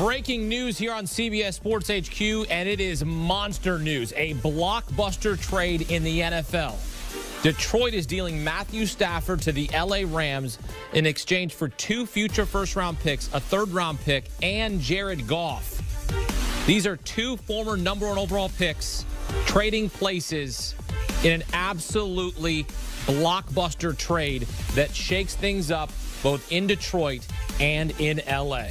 Breaking news here on CBS Sports HQ, and it is monster news. A blockbuster trade in the NFL. Detroit is dealing Matthew Stafford to the LA Rams in exchange for two future first round picks, a third round pick, and Jared Goff. These are two former number one overall picks trading places in an absolutely blockbuster trade that shakes things up both in Detroit and in LA.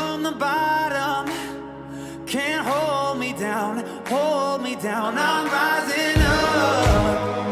from the bottom. Can't hold me down, hold me down. I'm rising up.